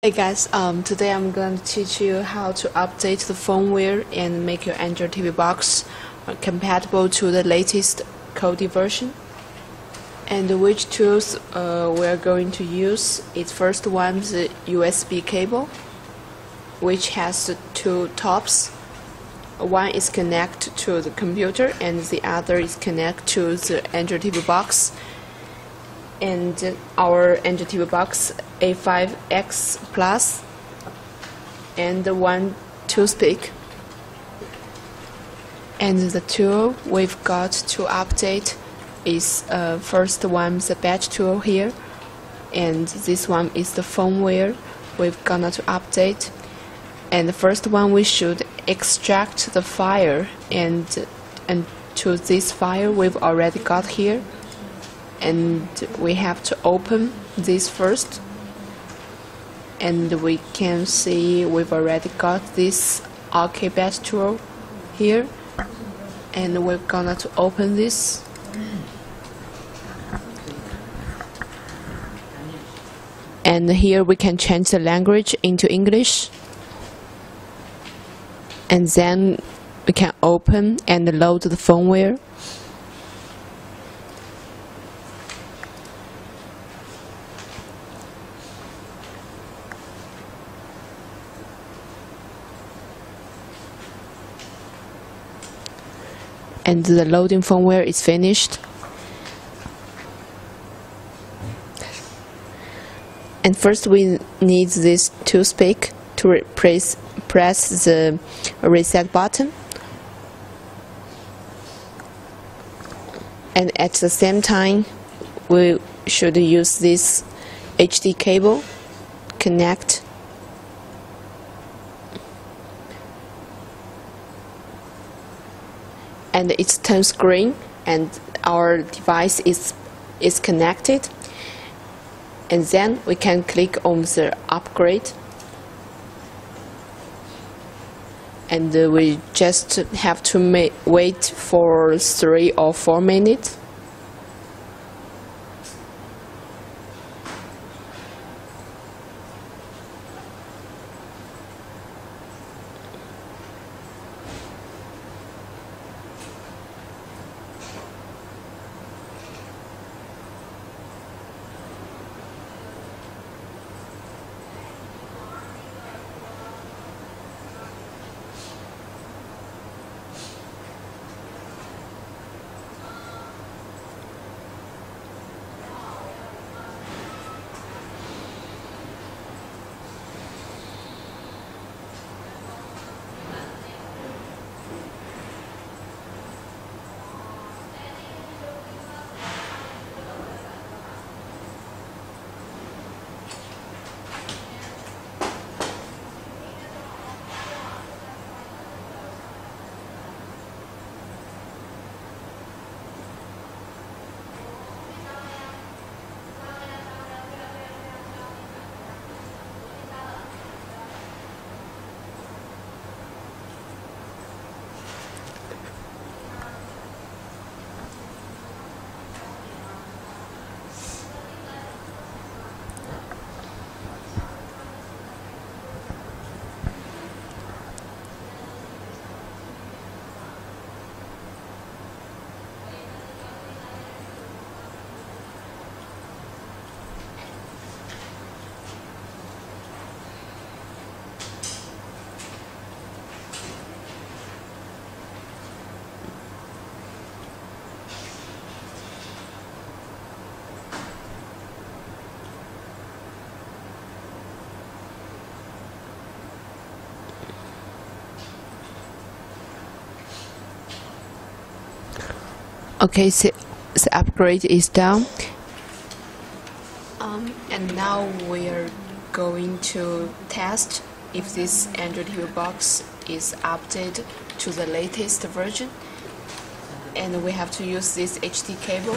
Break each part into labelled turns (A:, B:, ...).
A: Hey guys, um, today I'm going to teach you how to update the firmware and make your Android TV box uh, compatible to the latest Kodi version. And which tools uh, we're going to use is first one the USB cable, which has two tops. One is connected to the computer and the other is connected to the Android TV box and our Android box A5X Plus and the one toothpick. And the tool we've got to update is uh, first one the batch tool here, and this one is the firmware we've gonna to update. And the first one we should extract the file and and to this file we've already got here and we have to open this first. And we can see we've already got this tool here. And we're gonna to open this. And here we can change the language into English. And then we can open and load the firmware and the loading firmware is finished. And first we need this toothpick to press, press the reset button. And at the same time, we should use this HD cable, connect and it turns green and our device is is connected. And then we can click on the upgrade. And we just have to wait for three or four minutes Okay, so the upgrade is done. Um, and now we are going to test if this Android TV box is updated to the latest version. And we have to use this HD cable.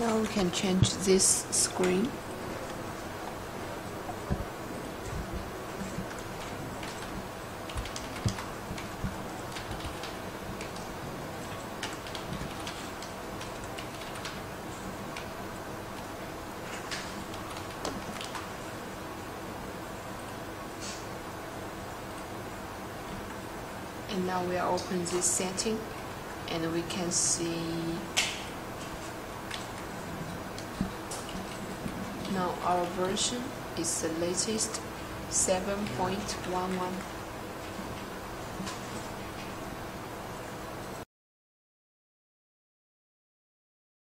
A: Now we can change this screen. Okay, now we are open this setting and we can see now our version is the latest 7.11